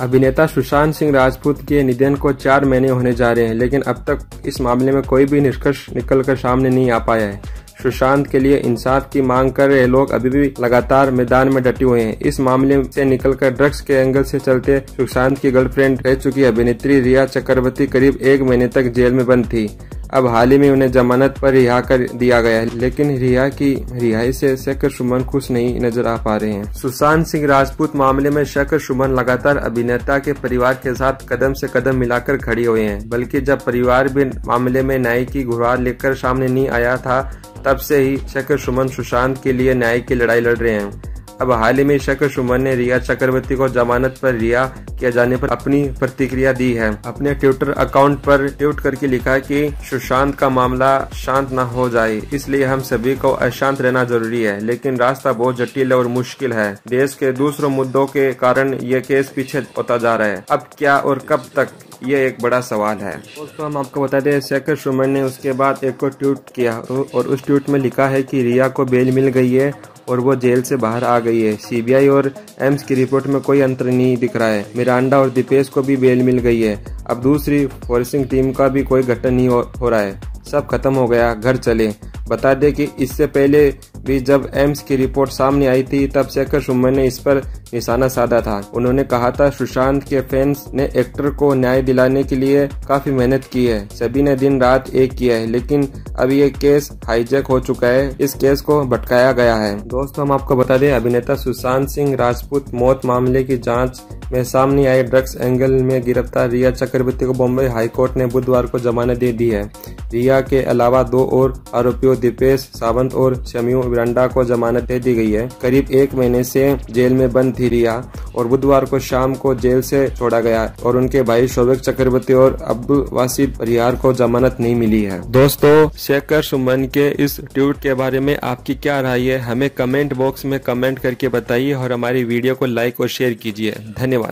अभिनेता सुशांत सिंह राजपूत के निधन को चार महीने होने जा रहे हैं, लेकिन अब तक इस मामले में कोई भी निष्कर्ष निकल कर सामने नहीं आ पाया है। सुशांत के लिए इंसाफ की मांग कर रहे लोग अभी भी लगातार मैदान में डटे हुए हैं। इस मामले से निकलकर ड्रग्स के एंगल से चलते सुशांत की गर्लफ्रेंड रह चुकी अभिनेत्री रिया चक्रवर्ती करीब एक महीने तक जेल में बंद थी। अब हाल ही में उन्हें जमानत पर रिहा कर दिया गया है, लेकिन रिहा की रिहाई से शेखर सुमन खुश नहीं नज़र आ पा रहे हैं। सुशांत सिंह राजपूत मामले में शेखर सुमन लगातार अभिनेता के परिवार के साथ कदम से कदम मिलाकर खड़ी हुए हैं, बल्कि जब परिवार भी मामले में न्याय की गुहार लेकर सामने नहीं आया था, तब से ही शेखर सुमन सुशांत के लिए न्याय की लड़ाई लड़ रहे हैं। अब हाल ही में शेखर सुमन ने रिया चक्रवर्ती को जमानत पर रिहा किया जाने पर अपनी प्रतिक्रिया दी है। अपने ट्विटर अकाउंट पर ट्वीट करके लिखा कि सुशांत का मामला शांत न हो जाए, इसलिए हम सभी को अशांत रहना ज़रूरी है, लेकिन रास्ता बहुत जटिल और मुश्किल है। देश के दूसरों मुद्दों के कारण ये केस पीछे होता जा रहा है। अब क्या और कब तक, ये एक बड़ा सवाल है। दोस्तों, हम आपको बता दें शेखर सुमन ने उसके बाद एक को ट्वीट किया और उस ट्वीट में लिखा है कि रिया को बेल मिल गई है और वो जेल से बाहर आ गई है। सीबीआई और एम्स की रिपोर्ट में कोई अंतर नहीं दिख रहा है। मिरांडा और दीपेश को भी बेल मिल गई है। अब दूसरी फोर्सिंग टीम का भी कोई घटन नहीं हो, हो रहा है। सब खत्म हो गया घर चले। बता दें कि इससे पहले भी जब एम्स की रिपोर्ट सामने आई थी, तब शेखर सुमन ने इस पर निशाना साधा था। उन्होंने कहा था, सुशांत के फैंस ने एक्टर को न्याय दिलाने के लिए काफ़ी मेहनत की है। सभी ने दिन रात एक किया है, लेकिन अब ये केस हाईजेक हो चुका है। इस केस को भटकाया गया है। दोस्तों, हम आपको बता दें, अभिनेता सुशांत सिंह राजपूत मौत मामले की जाँच में सामने आए ड्रग्स एंगल में गिरफ़्तार रिया चक्रवर्ती को बॉम्बे हाईकोर्ट ने बुधवार को जमानत दे दी है। रिया के अलावा दो और आरोपियों, दीपेश सावंत और शमियो विरंडा को जमानत दे दी गई है। करीब एक महीने से जेल में बंद थी रिया और बुधवार को शाम को जेल से छोड़ा गया और उनके भाई शोभिक चक्रवर्ती और अब्दुल वासिद परिहार को जमानत नहीं मिली है। दोस्तों, शेखर सुमन के इस ट्वीट के बारे में आपकी क्या राय है? हमें कमेंट बॉक्स में कमेंट करके बताइए और हमारी वीडियो को लाइक और शेयर कीजिए। धन्यवाद।